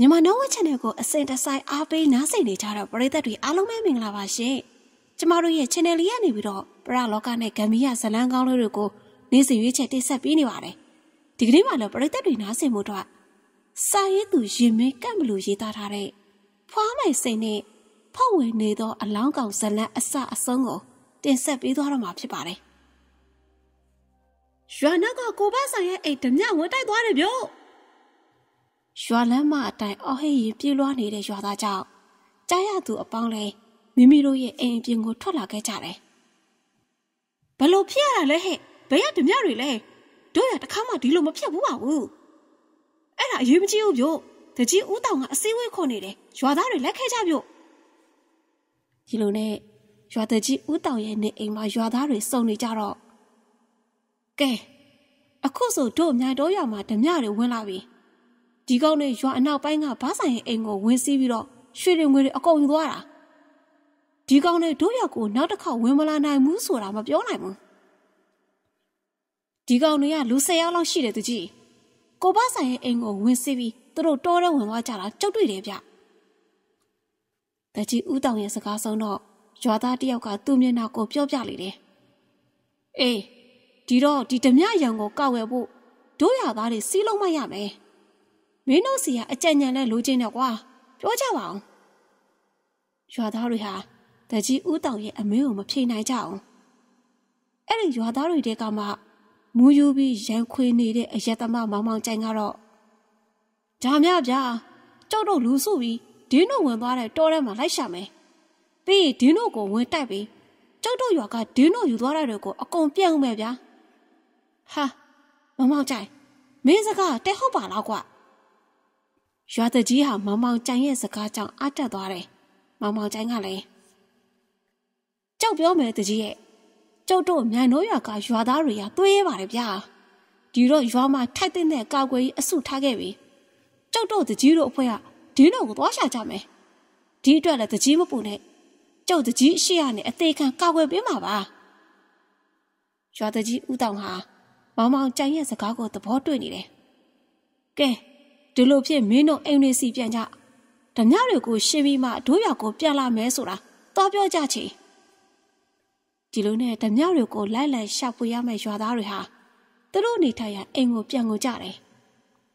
မြန်မာနောဝ channel ကိုအစဉ်တစိုက်အားပေးနားဆင်နေကြတဲ့ပရိသတ်တွေအားလုံးပဲမင်္ဂလာပါရှင်။ကျမတို့ရဲ့ channel လေးကနေပြီးတော့ပရလောကနဲ့ဂမ်ဘီယာဇလန်းကောင်းလေးတွေကိုနေ့စဉ်ရွေးချက်တင်ဆက်ပေးနေပါတယ်။ဒီကနေ့မှလည်းပရိသတ်တွေနားဆင်မှုတော့စာရေးသူရင်မင်းကတ်မလို့ရေးသားထားတဲ့ဖွားမိုင်စိန်နဲ့ဖောက်ဝင်နေသော အလောင်းကောင်ဇလန်းအစအဆုံးကိုတင်ဆက်ပေးသွားတော့မှာဖြစ်ပါတယ်။ရွာနောက်ကကိုပါဆိုင်ရဲ့အိတ်ဓမြဝတ်တိုက်သွားတယ်ဗျို့။ ရွာလမ်းမအတိုင်းအော်ဟစ်ရင်ပြေးလွှားနေတဲ့ရွာသားကြောင့်ကြားရသူအပေါင်းလဲမိမိတို့ရဲ့အိမ်အပြင်ကိုထွက်လာခဲ့ကြတယ်။ဘလို့ဖြစ်ရတာလဲဟဲ့ဘယ်ရဓမြတွေလဲတို့ရတခါမှဒီလိုမဖြစ်ဘူးပါဘူး။အဲ့ဒါအရေးမကြီးဘူးဗျို့တကြီးဦးတောင်ကအစည်းအဝေးခေါ်နေတယ်ရွာသားတွေလက်ခဲကြဗျို့ဒီလိုနဲ့ရွာတကြီးဦးတောင်ရဲ့နေအိမ်မှာရွာသားတွေစုံနေကြတော့ကဲအခုဆိုတို့မြိုင်တော်ရွာမှာဓမြတွေဝင်လာပြီ။ ဒီကောင်းနဲ့ရွာအနောက်ပိုင်းကဘားဆိုင်ရဲ့အိမ်ကိုဝင်စီးပြီးတော့ရွှေတွေငွေတွေအကုန်ယူသွားတာဒီကောင်းနဲ့တို့ရောက်ကိုနောက်တစ်ခေါက်ဝင်မလာနိုင်ဘူးဆိုတာမပြောနိုင်ဘူးဒီကောင်တွေကလူ၁၀ယောက်လောက်ရှိတယ်သူကြီးကိုဘားဆိုင်ရဲ့အိမ်ကိုဝင်စီးပြီးသူတို့တောထဲဝင်သွားကြတာကြောက်တွေ့တယ်ဗျတကြီးဦးတောင်ရဲ့စကားဆုံးတော့ရွာသားတယောက်ကသူ့မျက်နှာကိုပြောပြလေတယ်အေးဒီတော့ဒီဓမြရံကိုကောက်ဝယ်ဖို့တို့ရသားတွေစီးလုံးမရမယ် မင်းတို့စီကအကြံဉာဏ်နဲ့လိုချင်တယ်ကွာပြောကြပါအောင်ရွာသားတွေဟာတကြီးဦးတောင်ရဲ့အမေကိုမဖြေနိုင်ကြအောင်အဲ့ဒီရွာသားတွေတဲကမှမူယူပြီးရန်ခွေနေတဲ့အယက်သမားမောင်မောင်ကြိုင်ကတော့ဒါမြဗျာကြောက်တော့လူစုပြီးဒင်းတို့ဝင်သွားတဲ့တောထဲမှာလိုက်ရှာမယ်ပြီးရင်ဒင်းတို့ကိုဝင်တိုက်ပြီးကြောက်တော့ရွာကဒင်းတို့ယူသွားတဲ့တွေကိုအကုန်ပြန့်ဦးမယ်ဗျာဟာမောင်မောင်ကြိုင်မင်းစကားတဲဟုတ်ပါလားကွာ ရွာတကြီးဟာမောင်မောင်ကြိုင်ရဲ့စကားကြောင့်အားတက်သွားတယ်။မောင်မောင်ကြိုင်ကလည်းကြောက်ပြောမယ်တကြီးရဲ့ကျုပ်တို့မြိုင်တို့ရွာကရွာသားတွေကတွေးရပါတယ်ဗျာ။ဒီတော့ရွာမှာထိုက်တဲ့ကာကွယ်ရေးအစုထားခဲ့ပြီ။ကျုပ်တို့တကြီးတို့အဖွဲ့ကဒီတော့ကိုသွားရှာကြမယ်။ဒီအတွက်လည်းတကြီးမပူနဲ့။ကျုပ်တကြီးရှိရနဲ့အသေးခံကာကွယ်ပေးမှာပါ။ရွာတကြီးဦးတောင်ဟာမောင်မောင်ကြိုင်ရဲ့စကားကိုသဘောတွေ့နေတယ်။ကဲ ဒီလိုဖြစ်မင်းတို့အိမ်တွေစီပြန်ကြဓမြတွေကိုရှင်းပြီးမှဒိုးရွာကိုပြန်လာမယ်ဆိုတာတော့ပြောကြချေဒီလိုနဲ့ဓမြတွေကိုလိုက်လိုက်ရှာဖွေရမယ့်ရွာသားတွေဟာသူတို့နေထိုင်ရာအိမ်ကိုပြန်ကိုကြတယ်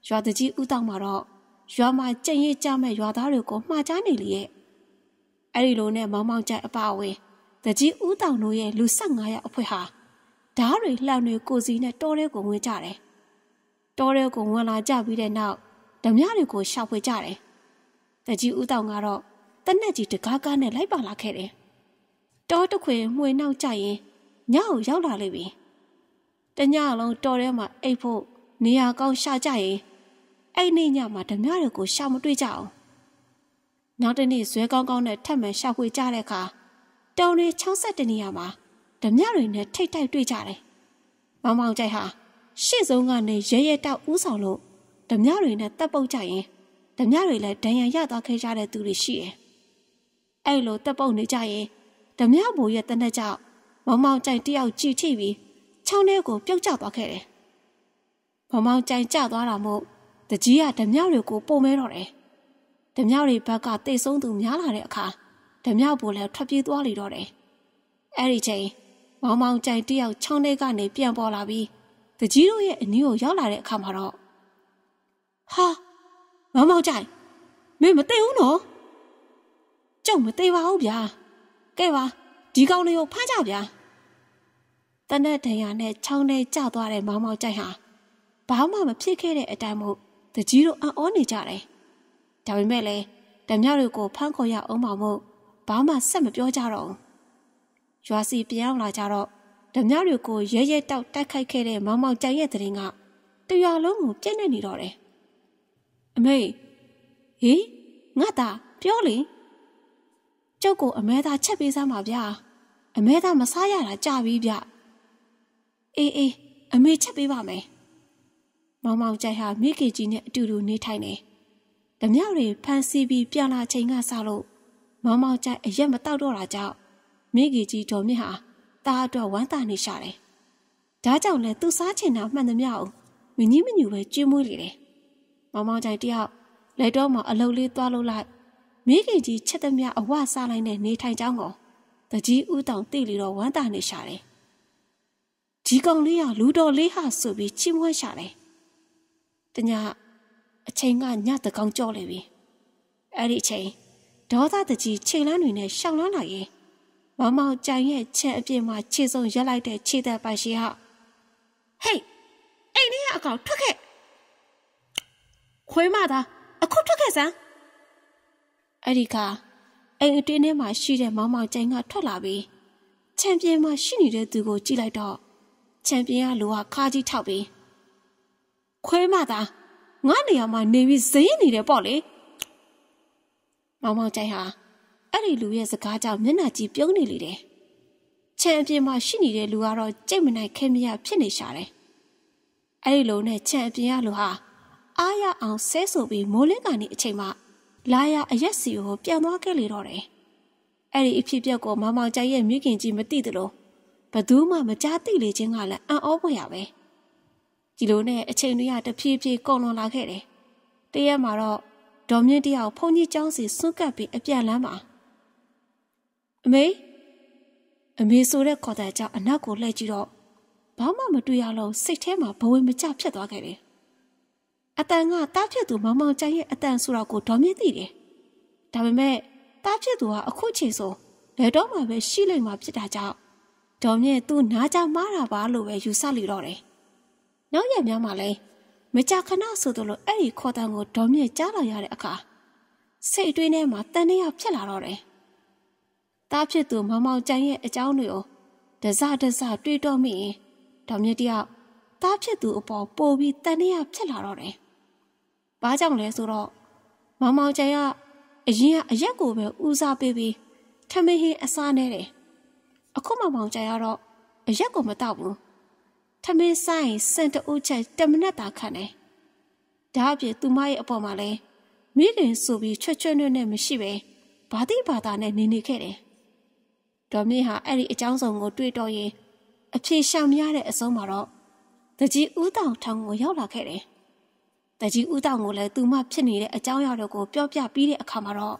ရွာတကြီးဥတောက်မှာတော့ရွာမှာကြင်ရကြမဲ့ရွာသားတွေကိုမှားချနေလေရဲ့အဲ့ဒီလိုနဲ့မောင်မောင်ကြိုက်အပါအဝင်တကြီးဥတောင်တို့ရဲ့လူ15ယောက်အဖွဲ့ဟာဓားတွေလှောင်တွေကိုစီနဲ့တောထဲကိုဝင်ကြတယ်တောထဲကိုဝင်လာကြပြီးတဲ့နောက် ဓမြတွေကိုရှောက်ဖွေကြတယ်။တကြီးဦးတောင်ကတော့တနက်ကြီးတကားကားနဲ့လိုက်ပါလာခဲ့တယ်။တောတခွေမှွေနှောက်ကြရင်ညကိုရောက်လာလိမ့်ပြီ။တညလုံးတောထဲမှာအိပ်ဖို့နေရာကောင်းရှာကြရင်အဲ့နေ့ညမှာဓမြတွေကိုရှာမတွေ့ကြအောင်။နောက်တနေ့ဇွဲကောင်းကောင်းနဲ့ထပ်မံရှာဖွေကြတဲ့အခါတောင်တွေ62နေရာမှာဓမြတွေနဲ့ထိတ်ထိုက်တွေ့ကြတယ်။မောင်မောင်ကြိုက်ဟာရှေ့ဆုံးကနေရဲရဲတောက်ဥဆောင်လို့ ဓမြတွေနဲ့တပ်ပုတ်ကြရင်ဓမြတွေလည်းဒဏ်ရာရသွားခဲ့ကြတဲ့သူတွေရှိတယ်။အဲ့လိုတပ်ပုတ်နေကြရင်ဓမြဘိုးရဲ့တနက်ကြောင့်မောင်မောင်ကြိုင်တယောက်ကြည်ထိပြီးချောင်းထဲကိုပြုတ်ကျသွားခဲ့တယ်။မောင်မောင်ကြိုင်ကျသွားတာမို့တကြီးကဓမြတွေကိုပုံမဲတော့တယ်။ဓမြတွေဘက်ကတိတ်ဆုံးသူများလာတဲ့အခါဓမြဘိုးလည်းထွက်ပြေးသွားလိတော့တယ်။အဲ့ဒီချိန်မောင်မောင်ကြိုင်တယောက်ချောင်းထဲကနေပြန်ပေါ်လာပြီးတကြီးတို့ရဲ့အနီးကိုရောက်လာတဲ့အခါမှာတော့ ဟာမောင်မောင်ကြိုင်မင်းမသိဘူးနော်ကျုံမသိပါဘူးဗျာကဲပါဒီကောင်လေးကိုဖမ်းကြဗျာတနက်တန်ရနဲ့ချောင်းထဲကျသွားတဲ့မောင်မောင်ကြိုင်ဟာဘာမှမဖြစ်ခဲ့တဲ့အတိုင်းမို့တကြီးတို့အံ့ဩနေကြတယ်ဒါပေမဲ့လည်းဓမြတွေကိုဖမ်းခေါ်ရအောင်မမို့ဘာမှဆက်မပြောကြတော့ဘူးရွာစီပြောင်းလာကြတော့ဓမြတွေကိုရဲရဲတောက်တိုက်ခိုက်ခဲ့တဲ့မောင်မောင်ကြိုင်ရဲ့တရင်ကတရွာလုံးကိုပြည့်နေနေတော့တယ် အမေဟေးငါသားပြောလေကျုပ်ကိုအမဲသားချက်ပေးစမ်းပါဗျာအမဲသားမစားရတာကြပြီဗျအေးအေးအမေချက်ပေးပါမယ်မောင်မောင်ကြိုက်ဟာမိကေကြီးနဲ့အတူတူနေထိုင်နေဓမြောက်တွေဖန်စီပြီးပြန်လာချိန်ကစလို့မောင်မောင်ကြိုက်အရက်မတောက်တော့တာကြောင့်မိကေကြီးတော်မြင့်ဟာตาအတွက်ဝမ်းသာနေရှာတယ်ဒါကြောင့်လဲသူစားချင်တာမှန်သမျှကိုမငြင်းမညူပဲကျွေးမွေးလေတယ် မောင်မောင်ကြိုင်တယောက်လက်တော့မှအလုတ်လေးသွားလို့လိုက်မိခင်ကြီးချက်သမျှအဝစားလိုက်တဲ့နေထိုင်ကြောင်းကိုတကြီးဦးတောင်တိလီတော့ဝမ်းသာနေရှာတယ်ဒီကောင်လေးကလူတော်လေးဟာဆိုပြီးချီးမွမ်းရှာတယ်တညအချိန်ကညတကောင်ကြော့လေပြီအဲ့ဒီအချိန်ဒေါသတကြီးချိန်လန်းတွေနဲ့ရှောင်လန်းလာရင်မမောင်ကြိုင်ရဲ့ချက်အပြစ်မှာခြေစုံရက်လိုက်တဲ့ခြေသက်ပိုင်ရှိဟာဟေးအိမ်ထဲကအကောင်ထွက်ခဲ့ ခွေးမသားအခုထွက်ခဲ့စမ်းအဲ့ဒီကအိမ်အတွင်းထဲမှာရှိတဲ့မောင်မောင်ကြိုင်ကထွက်လာပြီးချန်ပီယံမှာရှိနေတဲ့သူကိုကြည့်လိုက်တော့ချန်ပီယံကလူကခါကြီးထောက်ပြီးခွေးမသားငါနေရာမှာနေပြီးဇင်းနေတယ်ပေါ့လေမောင်မောင်ကြိုင်ဟာအဲ့ဒီလူရဲ့စကားကြောင့်မျက်နှာကြီးပြုံးနေလေတယ်ချန်အပြင်မှာရှိနေတဲ့လူကတော့ကြိတ်မနိုင်ခဲမရဖြစ်နေရှာတယ်အဲ့ဒီလိုနဲ့ချန်အပြင်ကလူဟာ အားရအောင်ဆဲဆိုပြီးမိုးလင်းကနေအချိန်မှလာရအရက်စီကိုပြန်သွားခဲ့လေတော့တယ်အဲ့ဒီအဖြစ်အပျက်ကိုမောင်မောင်ကြိုင်ရဲ့မိခင်ကြီးမသိသလိုဘသူမှမကြားသိလေခြင်းကလည်းအံ့ဩဖွယ်ရပဲဒီလိုနဲ့အချိန်တွေကတဖြည်းဖြည်းကုန်လွန်လာခဲ့တယ်တရက်မှာတော့ဒေါ်မြင့်တယောက်ဖုန်ကြီးကျောင်းစီစွန့်ကပ်ပြီးအပြန်လမ်းမှာအမေအမေဆိုတဲ့ခေါ်တဲ့ကြောင့်အနောက်ကိုလှည့်ကြည့်တော့ဘာမှမတွေ့ရလို့စိတ်ထဲမှာဘဝင်မကျဖြစ်သွားခဲ့တယ် အတန်ကတားဖြစ်သူမောင်မောင်ကျန်းရဲ့အတန်ဆိုတော့ကိုဒေါ်မြင့်သိတယ်ဒါပေမဲ့တားဖြစ်သူကအခုချိန်ဆိုလက်တော့မှပဲရှိလိမ့်မှာဖြစ်တာကြောင့်ဒေါ်မြင့်သူနားကြမားတာပါလို့ပဲယူဆလိတော့တယ်နောက်ရများမှလည်းမကြခဏဆိုသလိုအဲ့ဒီခေါ်တန်ကိုဒေါ်မြင့်ကြားလာရတဲ့အခါစိတ်အတွင်းထဲမှာတန်နေရဖြစ်လာတော့တယ်တားဖြစ်သူမောင်မောင်ကျန်ရဲ့အကြောင်းတွေကိုဒဇဒဇတွေးတော့မိရင်ဒေါ်မြင့်တယောက်တားဖြစ်သူအပေါ်ပို့ပြီးတန်နေရဖြစ်လာတော့တယ်။ ဘာကြောင့်လဲဆိုတော့မောင်မောင်ကျန်ကအရင်ကအရက်ကိုပဲဦးစားပေးပြီးထမင်းဟင်းအစားနေတယ်။အခုမောင်မောင်ကျန်ကတော့အရက်ကိုမတော့ဘူး။ထမင်းဆိုင်စင်တူးချက်တမနက်တာခံတယ်။ဒါအပြင်သူမရဲ့အပေါ်မှာလဲမိခင်ဆိုပြီးချွတ်ချွတ်နဲ့နဲ့မရှိပဲဘာတိဘာသာနဲ့နေနေခဲ့တယ်။ဒေါ်မြင့်ဟာအဲ့ဒီအကြောင်းစုံကိုတွေးတော့ရင်အဖြေရှောင်မရတဲ့အဆုံးမှာတော့တကြီးဦးတောင်ထောင်ကိုရောက်လာခဲ့တယ်။ တကြီးဦးတောင်ကိုလည်းသူမဖြစ်နေတဲ့အကြောင်းအရာတွေကိုပြောပြပြီးတဲ့အခါမှာတော့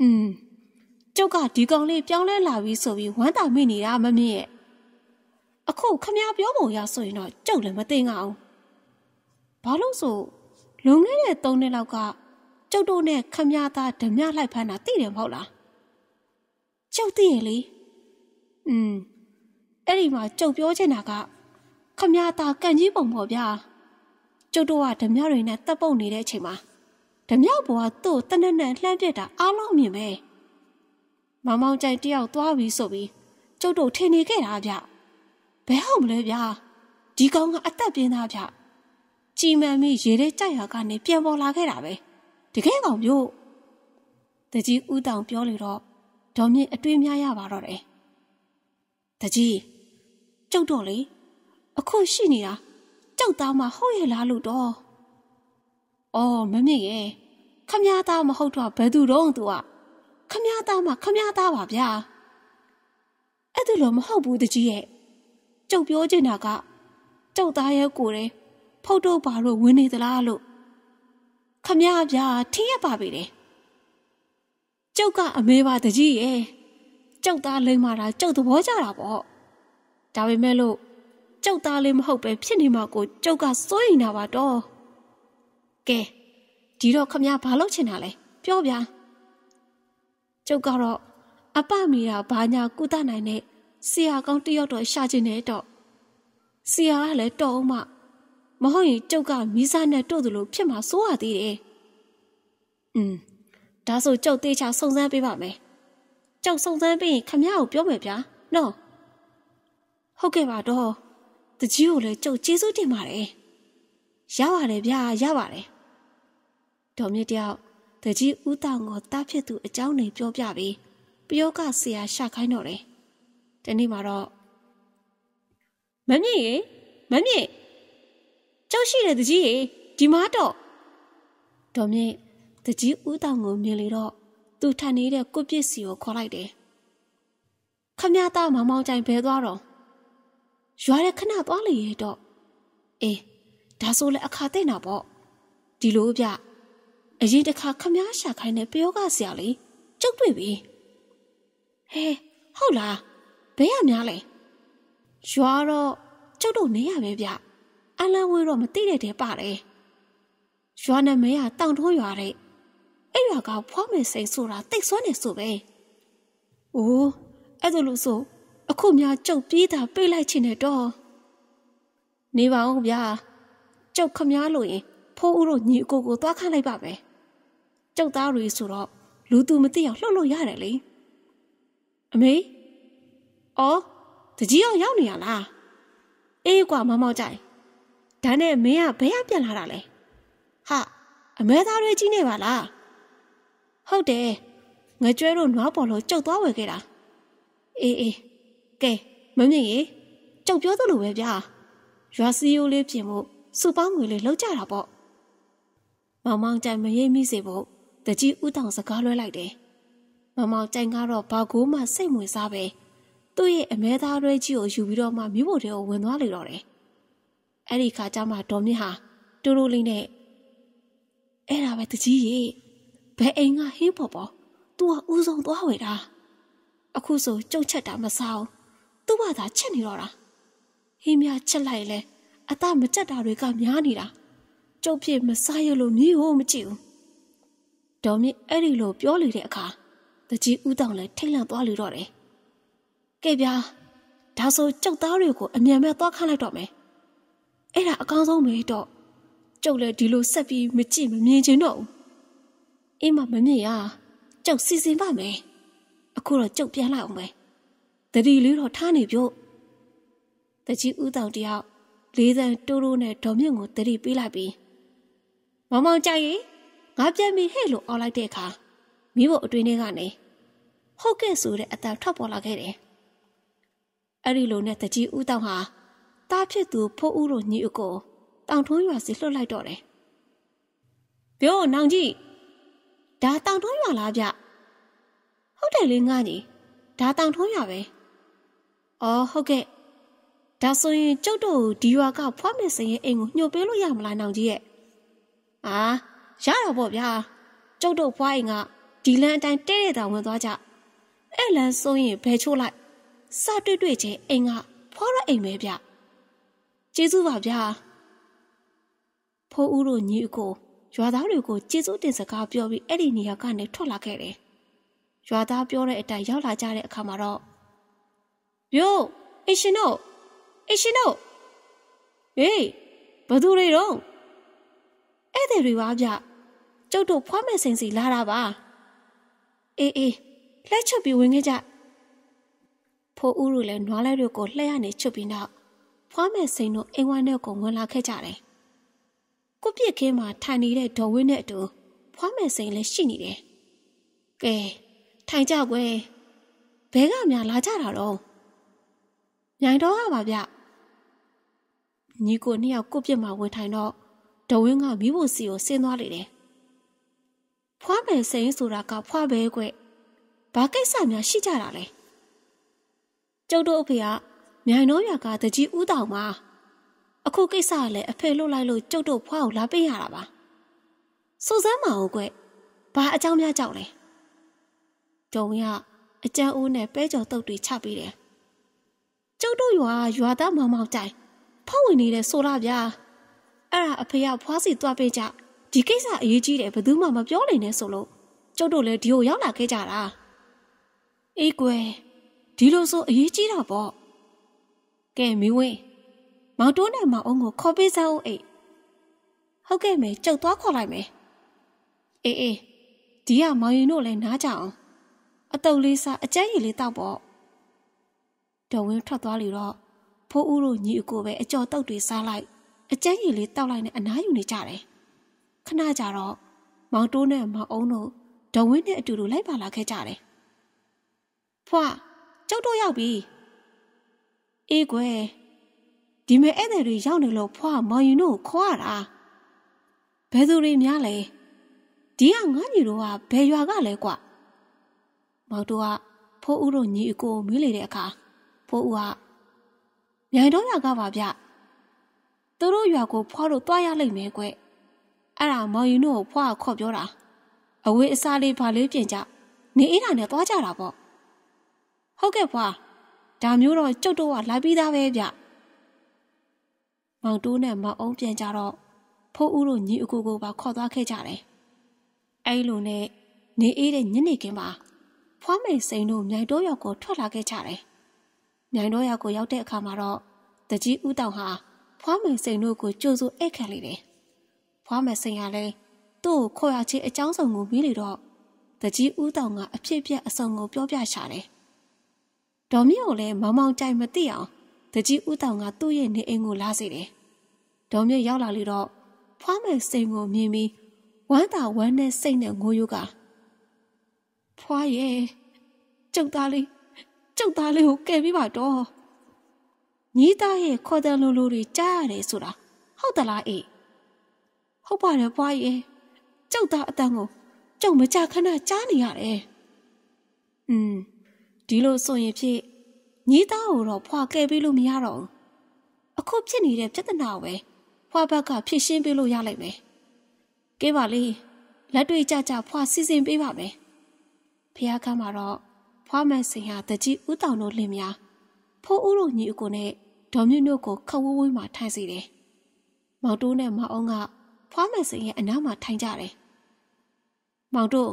อืมကျုပ်ကဒီကောင်လေးပြောင်းလဲလာပြီဆိုပြီးဝမ်းသာမိနေတာမမြင့်ရဲ့အခုခမပြောပုံရဆိုရင်တော့ကျုပ်လည်းမသိငါအောင်ဘာလို့ဆိုလွန်ခဲ့တဲ့၃နှစ်လောက်ကကျုပ်တို့နဲ့ခမသားဓမြလိုက်ဖမ်းတာသိတယ်မဟုတ်လားကျုပ်သိရင်လေอืมအဲ့ဒီမှာကျုပ်ပြောချင်တာကခမည်းသားကန်ကြီးပုံပေါ့ဗျာ ကျုပ်တို့ကဓမြတွေနဲ့တပ်ပုတ်နေတဲ့အချိန်မှာဓမြဘွားသူ့တနက်နဲ့လှမ်းပြတာအားလုံးအမြင်ပဲမမောင်ကြိုင်တယောက်သွားပြီဆိုပြီးကျုပ်တို့ထင်နေခဲ့တာဗျဘယ်ဟုတ်မလဲဗျာဒီကောင်ကအသက်ပြင်းသားဗျကြည်မှန်ပြီးရေထဲကြိုက်ရကနေပြန်ပေါ်လာခဲ့တာပဲတကယ်ကောင်မျိုးတကြီးဦးတောင်ပြောလေတော့ဒေါ်မြင့်အတွေ့များရပါတော့တယ်။တကြီးကျုပ်တော့လေအခုရှိနေတာ ကျုပ်သားမဟုတ်ရဲ့လားလို့တော့။အော်မမြင့်ရဲ့ခမည်းသားမဟုတ်တော့ဘယ်သူတော့သူကခမည်းသားမခမည်းသားပါဗျာ။အဲ့ဒါလို့မဟုတ်ဘူးတကြီးရဲ့ကျုပ်ပြောချင်တာကကျုပ်သားရဲ့ကိုယ်ရဲ့ဖုတ်တော့ပါလို့ဝင်နေသလားလို့ခမည်းဗျာထင်းရပါပြီလေ။ကျုပ်ကအမေပါတကြီးရဲ့ကျုပ်သားလိမ့်မာတာကျုပ်သဘောကျတာပေါ့ဒါပေမဲ့လို့ ကျုပ်သားလေးမဟုတ်ပဲဖြစ်နေမှာကိုကျုပ်ကစိုးရိမ်တာပါတော့ကဲဒီတော့ခမဘာလုပ်ချင်တာလဲပြောပြကျုပ်ကတော့အပမီတာဘာညာကုသနိုင်တဲ့ဆရာကောင်းတယောက်တော့ရှာချင်တယ်တော့ဆရာကလည်းတော်အောင်မမဟုတ်ရင်ကျုပ်ကမိစားနဲ့တို့သလိုဖြစ်မှာစိုးရသေးတယ်อืมဒါဆိုကျုပ်သေးချာစုံစမ်းပေးပါမယ်။ကျုပ်စုံစမ်းပြီးရင်ခမရကိုပြောမယ်ဗျာ။နော်။ဟုတ်ကဲ့ပါတော့။ တကြီးကိုလည်းကျုပ်ကျေးဇူးတင်ပါတယ်။ရပါတယ်ဗျာရပါတယ်။ဒေါ်မြင့်တယောက်တကြီးဦးတောင်ကိုတားဖြစ်သူအကြောင်းတွေပြောပြပြီးပယောကဆရာရှာခိုင်းတော့တယ်။ဒီနေ့မှာတော့မမြင့်ရေမမြင့်ကျောက်ရှိတဲ့တကြီးရေဒီမှာတော့ဒေါ်မြင့်တကြီးဦးတောင်ကိုမြင်လေတော့သူထန်နေတဲ့ကိုပစ္စည်းကိုခေါ်လိုက်တယ်။ခမရသားမောင်မောင်ကြိုင်ဘဲသွားတော့ ရွာတဲ့ခဏသွားလေရဲ့တော့အေးဒါဆိုလဲအခါတဲ့နာပေါ့ဒီလိုဗျအရင်တစ်ခါခမားရှာခိုင်းတဲ့ပယောကဆရာလေးကျုပ်တွေ့ပြီဟဲဟုတ်လားဘယ်ရများလဲရွာတော့ကျုပ်တို့နေရပဲဗျအလန်ဝေးတော့မသိတဲ့တဲ့ပါတယ်ရွာနာမည်ကတောင်ထုံးရွာတဲ့အဲ့ရွာကဖွားမယ်စိန်ဆိုတာတိတ်ဆွမ်းနေဆိုပဲ။အိုးအဲ့ဒါလို့ဆို အခုများကြုတ်ပြေးတာပြေးလိုက်ချင်တယ်တော့။နေပါဦးဗျာ။ကြုတ်ခမားလို့ရင်ဖိုးဦးတို့ညီအကိုကိုသွားခန့်လိုက်ပါပဲ။ကြုတ်သားတွေဆိုတော့လူသူမသိအောင်လှုပ်လို့ရတယ်လေ။အမေ။အော်တကြီးအောင်ရောက်နေရလား။အေးကွာမမောက်ကြိုင်။ဒါနဲ့မင်းကဘယ်ကပြန်လာတာလဲ။ဟာအမဲသားတွေကြီးနေပါလား။ဟုတ်တယ်ငကြွဲတို့နွားပေါ်လို့ကျုပ်သွားဝယ်ခဲ့တာအေးအေး ကဲမမြင့်ရေကျုပ်ပြောသလိုပဲဗျာရွာစည်းရိုးလေးပြင်ဖို့စုပေါင်းငွေလေးလောက်ကြတာပေါ့မောင်မောင်ကြိုင်မရိပ်မိစေဖို့တကြီးဥတောင်စကားလွှဲလိုက်တယ်မောင်မောင်ကြိုင်ကတော့ဘာကိုမှစိတ်ဝင်စားပဲသူ့ရဲ့အမဲသားရွဲကြီးကိုယူပြီးတော့မှမြို့ပေါ်ထဲကိုဝင်သွားလေတော့တယ်အဲ့ဒီခါကျမှဒေါ်မြင့်ဟာတူတူလေးနဲ့အဲ့ဒါပဲတကြီးရေဘယ်အိမ်ကဟင်းပေါ်ပေါ်သူကဦးဆုံးသွားဝယ်တာအခုဆိုကြုတ်ချက်တာမစားဘူး သူ့ဘာသာချက်နေတော့တာဟင်းများချက်လိုက်လဲအသားမကြက်တာတွေကများနေတာကျုပ်ဖြစ်မစားရလို့မြေဟိုးမကြည့်ဘူးဒေါ်မြင့်အဲ့ဒီလိုပြောလေတဲ့အခါတကြီးဦးတောင်လည်းထိတ်လန့်သွားလေတော့တယ်ကဲဗျာဒါဆိုကျုပ်သားတွေကိုအမြန်မဲ့သွားခန့်လိုက်တော့မယ်အဲ့ဒါအကောင်းဆုံးပဲတော့ကျုပ်လည်းဒီလိုဆက်ပြီးမကြည့်မမြင်ချင်တော့ဘူးအင်းမမမြင်ရကျုပ်စီစဉ်ပါမယ်အခုတော့ကျုပ်ပြန်လာအောင်ပဲ တတိလေးတော့ထားနေပြုတ်တကြီးဦးတောင်တယောက်လေးသန်တိုးတိုးနဲ့ဒေါ်မြင့်ကိုတတိပေးလိုက်ပြီးမောင်မောင်ကြိုက်ရင်ငါပြန်ပြီဟဲ့လို့အော်လိုက်တဲ့အခါမိဖို့အတွင်းထဲကနေဟုတ်ကဲ့ဆိုတဲ့အတန်ထွက်ပေါ်လာခဲ့တယ်အဲ့ဒီလိုနဲ့တကြီးဦးတောင်ဟာတားဖြစ်သူဖိုးဦးတို့ညီအကိုတောင်ထုံးရွာစီလှုပ်လိုက်တော့တယ်ပြောနောင်ကြီးဒါတောင်ထုံးရွာလားဗျဟုတ်တယ်လေငါညီဒါတောင်ထုံးရွာပဲ အော်ဟုတ်ကဲ့ဒါဆိုရင်ကျုပ်တို့ဒီရွာကဖွားမယ်စင်ရဲ့အိမ်ကိုညှို့ပေးလို့ရမလားနောင်ကြီးရဲ့အာရတော့ပေါ့ဗျာကျုပ်တို့ဖွားအိမ်ကဒီလန်အတိုင်းတဲတဲ့တောင်ဝင်သွားကြအဲ့လန်ဆိုရင်ဘယ်ချိုးလိုက်စတွေ့တွေ့ချင်းအိမ်ကဖွားရအိမ်ပဲဗျကျေးဇူးပါဗျာဖိုးဦးတို့ညီအကိုရွာသားတွေကိုကျေးဇူးတင်စကားပြောပြီးအဲ့ဒီနေရာကနေထွက်လာခဲ့တယ်။ရွာသားပြောတဲ့အတိုင်းရောက်လာကြတဲ့အခါမှာတော့ ပြို့အရှင်တို့အရှင်တို့ဟေးဘသူတွေတော့အဲ့တဲ့တွေပါဗျကျုပ်တို့ဖွားမဲ့စင်စီလာတာပါအေးအေးလက်ချွတ်ပြီးဝင်ခဲ့ကြဖိုးဦးတို့လည်းနွားလဲတွေကိုလှည့်ရနေချွတ်ပြီးနောက်ဖွားမဲ့စိန်တို့အိမ်ဝမ်းထဲကိုဝင်လာခဲ့ကြတယ်ကိုပြစ်ခင်းမှာထိုင်နေတဲ့ဒေါ်ဝင်းနဲ့အတူဖွားမယ်စိန်လည်းရှိနေတယ်။ကဲထိုင်ကြကွယ်ဘဲကများလာကြတာတော့ မြိုင်တော့ပါဗျ။ညီကိုနှစ်ယောက်ကိုပြစ်မှာဝင်ထိုင်တော့ဒေါ်ဝင်းကမိဖို့စီကိုဆင်းသွားလေတယ်။ဖွားမယ်စိန်ဆိုတာကဖွားပဲကွဘာကိစ္စများရှိကြတာလဲ။ကျုပ်တို့အဖေကမြိုင်တော့ရွာကတကြီးဦးတောင်မှာအခုကိစ္စကလည်းအဖေလှုပ်လိုက်လို့ကျုပ်တို့ဖွားကိုလာပေးရတာပါစူစမ်းမအောင်ကွဘာအကြောင်းများကြောက်လဲတုံရအကြံအိုးနဲ့ပဲကြော်တုတ်တွေချပေးတယ် ကျုပ်တို့ရွာရွာသားမောင်မောင်တိုင်ဖောက်ဝင်နေတယ်ဆိုရဗျာအဲ့ဒါအဖေကဖွားစီသွားပေးကြဒီကိစ္စအရေးကြီးတယ်ဘယ်သူမှမပြောနိုင်နဲ့ဆိုလို့ကျုပ်တို့လည်းဒီကိုရောက်လာခဲ့ကြတာအေးကွယ်ဒီလိုဆိုအရေးကြီးတာပေါ့ကဲမီဝင်းမောင်တိုးနဲ့မောင်အောင်ကိုခေါ်ပေးစမ်းဦးအိတ်ဟုတ်ကဲ့မေကြုတ်သွားခေါ်လိုက်မယ်အေးအေးဒီကမောင်ရင်တို့လည်းနားကြအောင်အတုပ်လေးစားအကျန်းရည်လေးတောက်ပေါ့ တော်ဝင်းထွက်သွားလေတော့ဖိုးဦးတို့ညီအကိုပဲအကြော်တုတ်တွေစားလိုက်အကျန်းရည်လေးတောက်လိုက်နဲ့အနားယူနေကြတယ်ခဏကြာတော့မောင်တိုးနဲ့မောင်အောင်တို့ဒေါ်ဝင်းနဲ့အတူတူလိုက်ပါလာခဲ့ကြတယ်ဖွာကျုပ်တို့ရောက်ပြီအေးကွယ်ဒီမဲ့ဧည့်သည်တွေရောက်နေလို့ဖွာမောင်ယူတို့ခေါ်ရတာဘယ်သူတွေများလဲဒီကငါညီတို့ကဘယ်ရွာကလဲကွမောင်တို့ကဖိုးဦးတို့ညီအကိုမေးလေတဲ့အခါ ဖိုးဦးကမြိုင်တော့ရွာကပါဗျသူတို့ရွာကိုဖွားလို့တွားရလိမ့်မယ်ကွအဲ့ဒါမောင်ရင်တို့ကိုဖွားခေါ်ပြောတာအဝေးအစားလေးဘာလေးပြင်ကြနေအေးတာနဲ့သွားကြတာပေါ့ဟုတ်ကဲ့ဖွားဒါမျိုးတော့ကျုပ်တို့ကလာပြီးသားပဲဗျမောင်တိုးနဲ့မောင်အောင်ပြန်ကြတော့ဖိုးဦးတို့ညီအကိုကိုပါခေါ်သွားခဲ့ကြတယ်အဲ့လိုနဲ့နေအေးတဲ့ညနေခင်းမှာဖွားမိန်စိန်တို့မြိုင်တိုးရောက်ကိုထွက်လာခဲ့ကြတယ် မြိုင်တိုးရောက်ကိုရောက်တဲ့အခါမှာတော့တကြီးဦးတောင်ဟာဖွားမိန်စိန်တို့ကိုကြိုးစိုးအိတ်ခံလိုက်တယ်ဖွားမိန်စိန်ကလည်းသူ့ကိုခေါ်ရချင်းအကြောင်းစုံကိုပြီးလေတော့တကြီးဦးတောင်ကအဖြစ်ပြက်အစုံကိုပြောပြရှာတယ်ဒေါ်မြင့်ကိုလည်းမောင်မောင်ကြိုက်မသိအောင်တကြီးဦးတောင်ကသူ့ရဲ့နေအိမ်ကိုလာစေတယ်ဒေါ်မြင့်ရောက်လာလေတော့ဖွားမိန်စိန်ကိုမြင်ပြီးဝမ်းသာဝမ်းနဲ့စိတ်နဲ့ငိုယိုကဖွားရဲ့ကျုပ်သားလေး ကျုပ်သားလေးကိုကယ်ပေးပါတော့ညီသားရဲ့ခေါ်တဲ့လိုလိုတွေကြားရတယ်ဆိုတာဟုတ်သလားအေးဟုတ်ပါတယ်ဖွားရဲ့ကျုပ်သားအတန်းကိုကျုပ်မကြခဏကြားနေရတယ်อืมဒီလိုဆိုရင်ဖြစ်ညီသားကိုတော့ဖွာကယ်ပေးလို့မရတော့ဘူးအခုဖြစ်နေတဲ့ပြဿနာကိုပဲဖွာဘက်ကဖြည့်ရှင်းပေးလို့ရလိုက်မယ်ကဲပါလေလက်တွေ့ကြကြဖွာစီစဉ်ပေးပါမယ်ဖះခမ်းမှာတော့ ဖွာမန်စင်ဟာတကြီးဥတောင်တို့လင်များဖိုးဦးတို့ညီအကိုနဲ့ဒေါ်မြင့်တို့ကိုခဝဝဝမှာထိုင်စီတယ်မောင်တိုးနဲ့မောင်အောင်ကဖွာမန်စင်ရဲ့အနားမှာထိုင်ကြတယ်မောင်တို့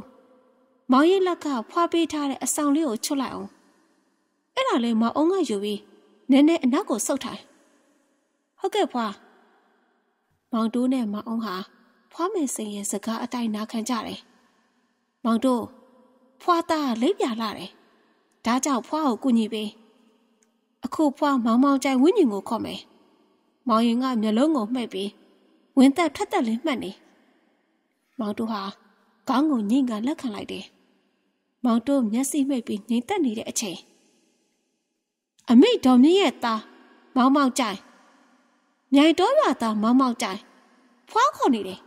မောင်ရဲ့လက်ကဖွာပေးထားတဲ့အဆောင်လေးကိုချွတ်လိုက်အောင်အဲ့ဒါလေးမောင်အောင်ကယူပြီးနည်းနည်းအနောက်ကိုဆုတ်ထိုင်ဟုတ်ကဲ့ဖွာမောင်တိုးနဲ့မောင်အောင်ဟာဖွားမယ်စိန်ရဲ့စကားအတိုင်းနာခံကြတယ်။မောင်တို့ဖွားသားလိပ်ပြလာတယ်။ ဒါကြောင့်ဖွားကိုကူညီပေး။အခုဖွားမောင်မောင်ကြိုင်ဝင်းညင်ကိုခေါ်မယ်။မောင်ရင်ကမျက်လုံးကိုမှိတ်ပြီးဝင်းသက်ထွက်သက်လေးမှတ်နေ။မောင်တို့ဟာခေါင်းကိုညှိကလက်ခံလိုက်တယ်။မောင်တို့မျက်စိမှိတ်ပြီးငြိမ်သက်နေတဲ့အချိန်အမိတော်မြင့်ရဲ့သားမောင်မောင်ကြိုင်မြိုင်တော်ရွာသားမောင်မောင်ကြိုင်ဖွားခေါ်နေတယ်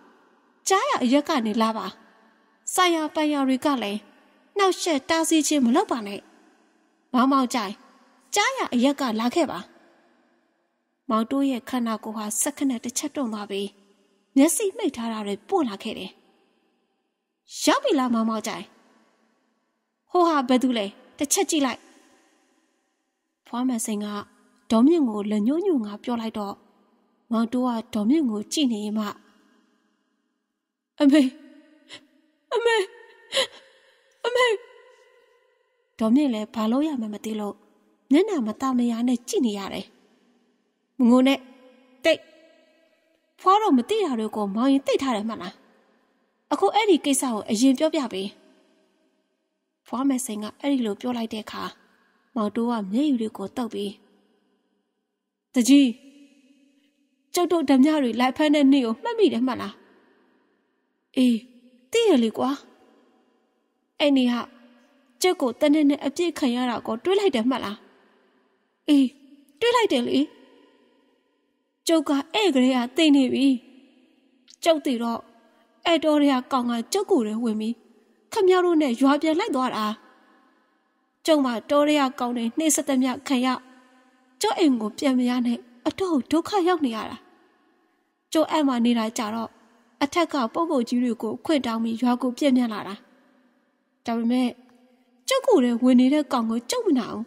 ကြားရအရက်ကနေလာပါဆိုင်ရပန်ရတွေကလည်းနှောက်ရှက်တားဆီးခြင်းမလုပ်ပါနဲ့ မောင်မောင်ကြိုင်ကြားရအရက်ကလာခဲ့ပါမောင်တိုးရဲ့ခန္ဓာကိုယ်ဟာစက္ကနဲ့တစ်ချက်တုံသွားပြီးမျက်စိမှိတ်ထားတာတွေပို့လာခဲ့တယ်ရောက်ပြီလားမောင်မောင်ကြိုင်ဟိုဟာဘယ်သူလဲတစ်ချက်ကြည့်လိုက်ဖွားမစိန်ကဒေါ်မြင့်ကိုလက်ညှိုးညွှန်ငါပြောလိုက်တော့မောင်တိုးကဒေါ်မြင့်ကိုကြည့်နေမှအမေအမေအမေ ဒေါ်မြင့်လည်းဘာလို့ရမှမသိလို့မျက်နှာမတမယာနဲ့ကြည့်နေရတယ်မငုံနဲ့တိတ်ဖွားတော့မသိတာတွေကိုမောင်ရင်တိတ်ထားတယ်မှတ်လားအခုအဲ့ဒီကိစ္စကိုအရင်ပြောပြပေးဖွားမယ်စိန်ကအဲ့ဒီလိုပြောလိုက်တဲ့အခါမောင်တိုးကမျက်ရည်တွေကိုတောက်ပြီးတကြီးကျုပ်တို့ဓမြတွေလိုက်ဖမ်းတဲ့နေ့ကိုမှတ်မိတယ်မှတ်လားအေးသိရလေကွာအဲ့နေဟာ ကျုပ်ကိုတနေ့နဲ့အပြစ်ခံရတာကိုတွေးလိုက်တယ်မှတ်လားအေးတွေးလိုက်တယ်လေကျုပ်ကအဲ့ကလေးကသိနေပြီကျုပ်တည်တော့အဲ့တော်တွေကကောင်ကကျုပ်ကိုယ်တွေဝင်ပြီးခမရတို့နဲ့ရွာပြန်လိုက်သွားတာကျုံမှာတော်တွေကကောင်တွေနှိမ့်ဆက်သမျှခံရကျုပ်အိမ်ကိုပြန်မရနဲ့အတော့ဒုက္ခရောက်နေရတာကျုပ်အဲ့မှာနေတာကြတော့အထက်ကပုံကိုကြီးတွေကိုခွင့်တောင်းပြီးရွာကိုပြည့်မြတ်လာတာဒါပေမဲ့ ကျုပ်ကိုယ်လည်းဝင်နေတဲ့ကောင်ကိုကျုပ်မနာအောင်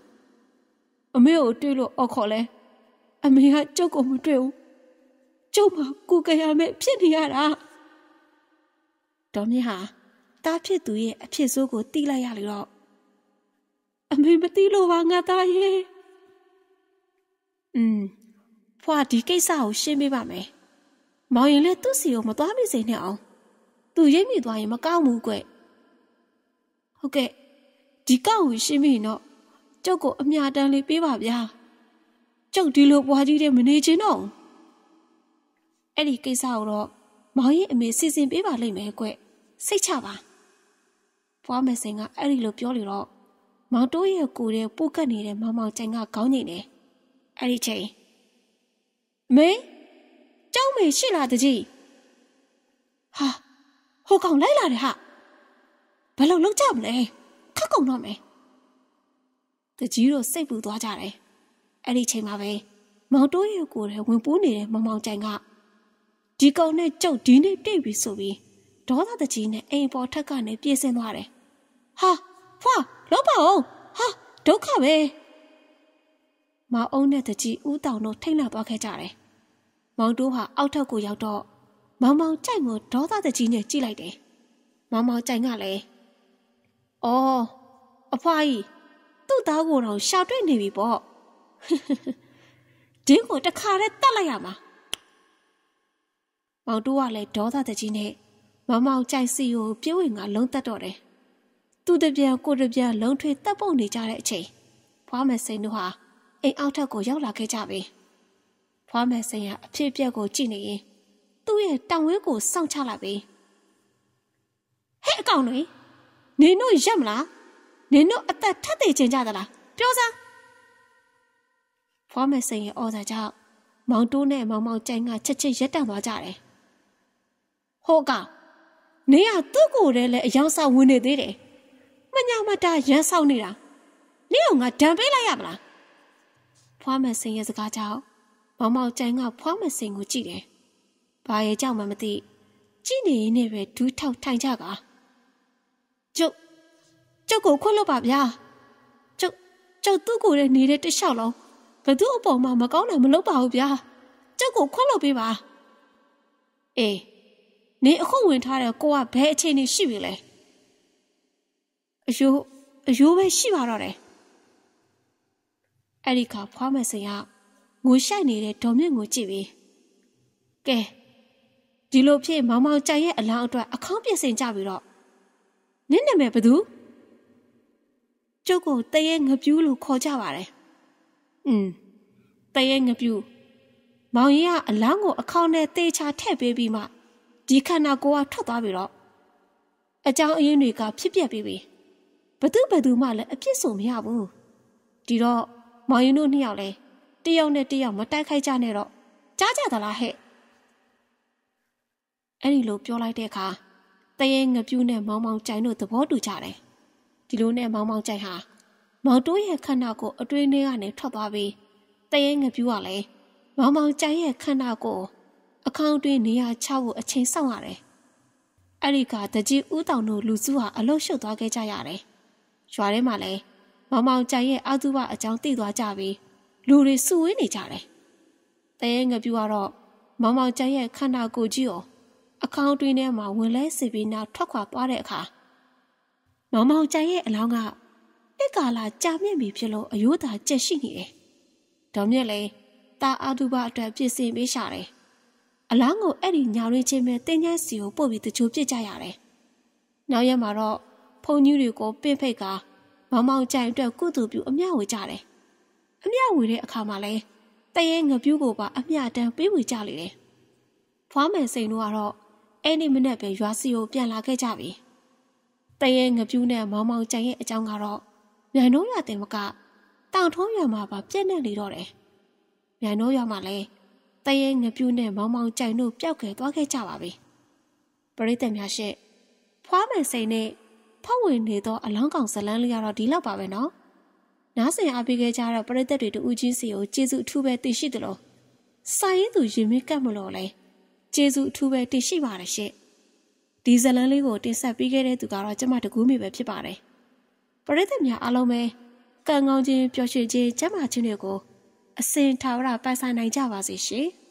အမေကိုတွေ့လို့အော်ခေါ်လဲအမေကကျုပ်ကိုမတွေ့ဘူးကျုပ်မှကိုကြရမယ်ဖြစ်နေရတာဒေါ်မြင့်ဟာတားဖြစ်သူရဲ့အဖြစ်ဆိုးကိုတီးလိုက်ရလေတော့အမေမသိလို့ပါငါသားရဲ့อืมဖွာဒီကိစ္စကိုရှင်းပေးပါမယ်မောင်ရင်လည်းသူ့စီကိုမသွားမိစေနဲ့အောင်သူရိပ်မိသွားရင်မကောင်းဘူးကွဟုတ်ကဲ့ ဒီကောက်ကိုရှင်းမိရင်တော့ကျုပ်ကိုအမြတမ်းလေးပေးပါဗျာကျုပ်ဒီလိုဘွားကြီးတဲ့မနေချင်တော့အဲ့ဒီကိစ္စကိုတော့မောင်ရင်အမေစီစဉ်ပေးပါလိမ့်မယ်ကွစိတ်ချပါဘွားမစင်ကအဲ့ဒီလိုပြောလေတော့မောင်တိုးရဲ့ကိုယ်တဲ့ပို့ကတ်နေတဲ့မောင်မောင်ကျန်ကခေါင်းညိနေအဲ့ဒီချိန်မေကျောင်းမေရှိလာတကြီးဟာဟိုကောင်လိုက်လာတယ်ဟာဘယ်လိုလုပ်ကြမလဲ ခက်ကုန်တော့မယ်တကြီးတို့စိတ်ပူသွားကြတယ်အဲ့ဒီချိန်မှာပဲမောင်တိုးရဲ့ကိုယ်ထဲဝင်ပူးနေတဲ့မောင်မောင်ကြိုင်ကဒီကောင်နဲ့ကျုပ်ဒီနေ့တိတ်ပြီဆိုပြီးဒေါသတကြီးနဲ့အိမ်ပေါ်ထက်ကနေပြေးဆင်းသွားတယ်ဟာဖွာလောက်ပါအောင်ဟာဒုက္ခပဲမောင်အုံးနဲ့တကြီးဦးတောင်တို့ထိတ်လန့်သွားခဲ့ကြတယ်မောင်တို့ဟာအောက်ထပ်ကိုရောက်တော့မောင်မောင်ကြိုက်ကိုဒေါသတကြီးနဲ့ကြည့်လိုက်တယ်မောင်မောင်ကြိုင်ကလည်း အော်အဖွားကြီးသူ့သားကိုတော့ရှာတွေ့နေပြီပေါ့ဒင်းကိုတခါတည်းတတ်လိုက်ရမှာမောင်တိုးကလည်းဒေါသတကြီးနဲ့မမောင်ကြိုက်စီကိုပြေးဝင်ကလုံးတက်တော့တယ်သူတပြန်ကိုတပြန်လုံးထွေးတက်ပုတ်နေကြတဲ့အချိန်ဖွားမယ်စိန်တို့ဟာအိမ်အောက်ထပ်ကိုရောက်လာခဲ့ကြပြီဖွားမယ်စိန်ကအဖြစ်ပြက်ကိုကြည့်နေရင်သူ့ရဲ့တောင်ဝင်းကိုစောင့်ချလာပြီဟဲ့အကောင်တွေ နင်တို့ရက်မလားနင်တို့အသက်ထက်သေးချင်ကြသလားပြောစမ်းဖွားမယ်စိန်ရဲ့အော်စာကြောင့်မောင်တိုးနဲ့မောင်မောင်ကြိုင်ကချက်ချက်ရက်တန့်သွားကြတယ်ဟိုကောင်နေရသူ့ကိုယ်တည်းလည်းအယောင်ဆောင်ဝင်နေသေးတယ်မညာမတာရမ်းဆောင်နေတာနေအောင်ငါဒဏ်ပေးလိုက်ရမလားဖွားမစင်ရဲ့စကားကြောင့်မောင်မောင်ကျန်ကဖွားမစင်ကိုကြည့်တယ်ဘာရဲ့ကြောင့်မှမသိကြည့်နေရင်နဲ့ပဲဒူးထောက်ထိုင်ကြက ကျုပ်ကျုပ်ကိုခွတ်လို့ပါဗျာကျုပ်ကျုပ်သူ့ကိုယ်နဲ့နေတဲ့တလျှောက်လုံးဘသူ့အပေါ်မှာမကောင်းတာမလုပ်ပါဘူးဗျာကျုပ်ကိုခွတ်လို့ပေးပါအေးနေအခုဝင်ထားတဲ့ကိုကဘယ်အခြေအနေရှိပြီလဲအယိုးအယိုးပဲရှိပါတော့တယ်အဲ့ဒီခါဖွားမစင်ကငိုရှိုက်နေတဲ့ဒေါ်မြင့်ကိုကြည့်ပြီးကဲဒီလိုဖြစ်မောင်မောင်ကြိုင်ရဲ့အလောင်းအတွက်အခေါင်းပြင်ဆင်ကြပြီးတော့ နင့်နာမည်ဘသူကျုပ်ကိုတရေငပြူးလို့ခေါ်ကြပါတယ်อืมတရေငပြူးမောင်ရင်ကအလောင်းကိုအခေါင်းနဲ့တေချာထည့်ပေးပြီးမှဒီခန္ဓာကိုယ်ကထွက်သွားပြီတော့အကြောင်းအရင်းတွေကဖြစ်ပျက်ပြီးပြီဘသူဘသူမှလည်းအပြစ်ဆိုမရဘူးဒီတော့မောင်ရင်တို့နှစ်ယောက်လဲတယောက်နဲ့တယောက်မတိုက်ခိုက်ကြနဲ့တော့ကြားကြသလားဟဲ့အဲ့ဒီလိုပြောလိုက်တဲ့အခါ တရေငပြူးနဲ့မောင်မောင်ကြိုင်တို့သဘောတူကြတယ်ဒီလိုနဲ့မောင်မောင်ကြိုင်ဟာမောင်တိုးရဲ့ခန္ဓာကိုအတွင်းထဲကနေထွက်သွားပြီးတရေငပြူးကလည်းမောင်မောင်ကြိုင်ရဲ့ခန္ဓာကိုအခေါင်းတွင်းနေရာချဖို့အချိန်စောင့်ရတယ်။အဲ့ဒီကတကြီးဦးတောင်တို့လူစုဟာအလုရှုပ်သွားခဲ့ကြရတယ်။ရွာထဲမှာလည်းမောင်မောင်ကြိုင်ရဲ့အာသူဘအကြောင်းသိသွားကြပြီးလူတွေစုဝေးနေကြတယ်။တရေငပြူကတော့မောင်မောင်ကြိုင်ရဲ့ခန္ဓာကိုယ်ကြီးကို အခေါင်းတွင်းထဲမှာဝင်လဲစီပြီးနောက်ထွက်ခွာသွားတဲ့အခါမောင်မောင်ကြိုင်ရဲ့အလောင်းကတစ်ကာလာကြာမြင့်ပြီဖြစ်လို့အယိုးသာကျက်ရှိနေတယ်။ဒေါမြက်လည်းတာအာသူဘအတွက်ပြည့်စင်ပေးရှာတယ်အလောင်းကိုအဲ့ဒီညောင်ရင်းချင်းပဲတင်းကျန်းစီကိုပို့ပြီးတချို့ပြစ်ကြရတယ်။နောက်ရက်မှာတော့ဖုန်ကြီးတွေကိုပင့်ဖိတ်ကမောင်မောင်ကြိုင်အတွက်ကုသူပြူအမျှဝေကြတယ်။အမျှဝေတဲ့အခါမှာလဲတရေငပြူးကိုပါအမျှတန်းပေးဝေကြလေတယ်။ဖွားမယ်စိန်တို့ကတော့ အဲ့ဒီမနေ့ပဲရွာစီကိုပြန်လာခဲ့ကြပြီ။တရေငပြူးနဲ့မောင်မောင်ကြိုင်ရဲ့အကြောင်းကတော့မြန်တို့ရွာတင်မကတောင်ထုံးရွာမှာပါပြည့်နေလေတော့တယ်။မြန်တို့ရွာမှာလည်းတရေငပြူးနဲ့မောင်မောင်ကြိုင်တို့ပျောက်ခဲသွားခဲ့ကြပါပြီပရိသတ်များရှင့်ဖွားမယ်စိန်နဲ့ဖောက်ဝင်နေသောအလောင်းကောင်ဇလန်းလေးကတော့ဒီလောက်ပါပဲနော်နားဆင်အားပေးခဲ့ကြတဲ့ပရိသတ်တွေတူဦးချင်းစီကိုကျေးဇူးအထူးပဲသိရှိသလိုစာရေးသူရင်မကတ်မလို့လဲ ကျေးဇူးအထူးပဲသိရှိပါတယ်ရှင့်ဒီဇလန်းလေးကိုတင်ဆက်ပေးခဲ့တဲ့သူကတော့ကျမတကူးမိပဲဖြစ်ပါတယ်ပရိသတ်များအားလုံးပဲကံကောင်းခြင်းပျော်ရွှင်ခြင်းကျမ်းမာခြင်းတွေကိုအစဉ်ထာဝရပိုင်ဆိုင်နိုင်ကြပါစေရှင်။